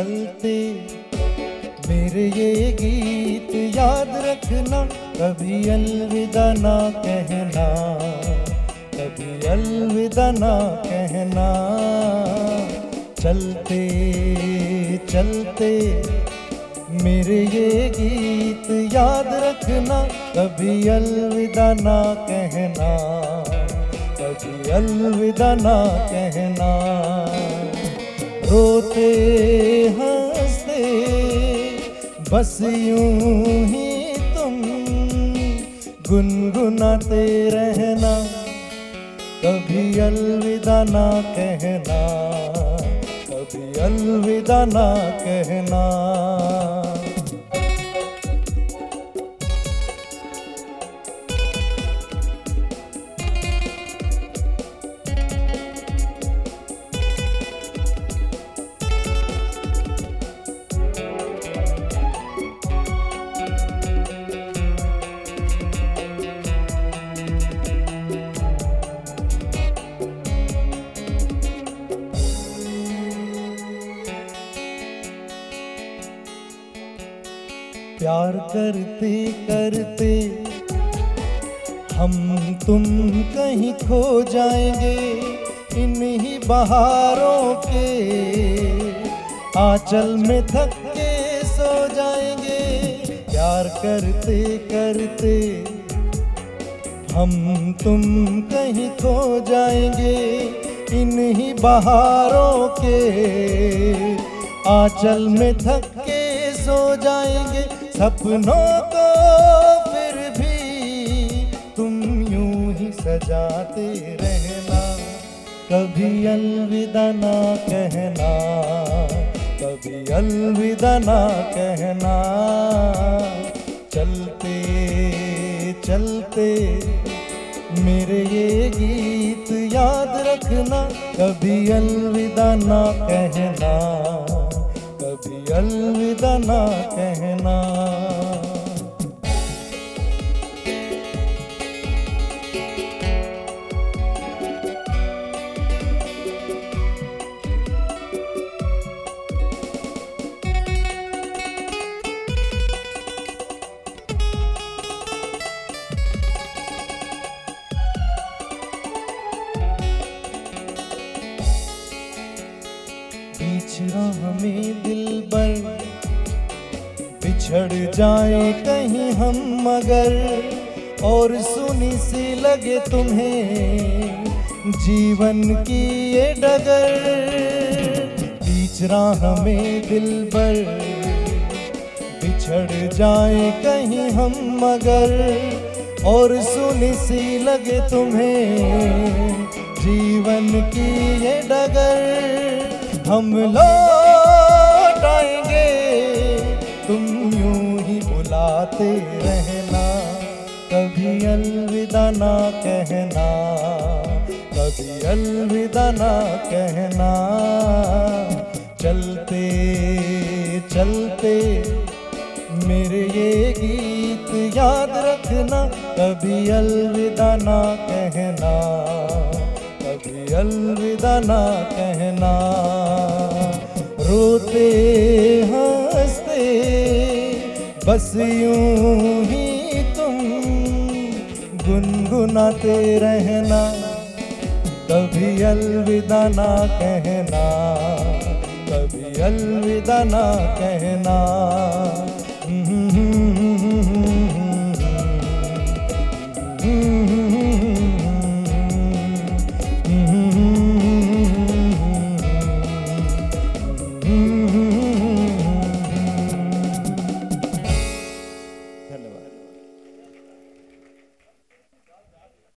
चलते। मेरे ये गीत याद रखना, कभी अलविदा ना कहना, कभी अलविदा ना कहना। चलते चलते, मेरे ये गीत याद रखना, कभी अलविदा ना कहना, कभी अलविदा ना कहना। रोते बस यूँ ही तुम गुनगुनाते रहना कभी अलविदा ना कहना कभी अलविदा ना कहना। प्यार करते करते हम तुम कहीं खो जाएँगे इन्हीं बहारों के। आंचल में थक के सो जाएँगे। प्यार करते करते हम तुम कहीं खो जाएँगे इन्हीं बहारों के। आंचल में थक के सो जाएँगे सपनों को फिर भी तुम यूँ ही सजाते रहना। कभी अलविदा ना कहना, कभी अलविदा ना कहना। चलते चलते मेरे ये गीत याद रखना, कभी अलविदा ना कहना। अलविदा ना कहना। बिछड़ा हमें दिल पर बिछड़ जाए कहीं हम मगर। और सुनी सी लगे तुम्हें जीवन की ये डगर। बिछड़ा हमें दिल पर बिछड़ जाए कहीं हम मगर। और सुनी सी लगे तुम्हें जीवन की ये डगर। हम लौट आएँगे। तुम यूँ ही बुलाते रहना। कभी अलविदा ना कहना। कभी अलविदा ना कहना। चलते चलते मेरे ये गीत याद रखना। कभी अलविदा ना कहना। कभी अलविदा ना कहना। रोते हँसते, बस यूँ ही तुम गुनगुनाते रहना, कभी अलविदा ना कहना, कभी अलविदा ना कहना।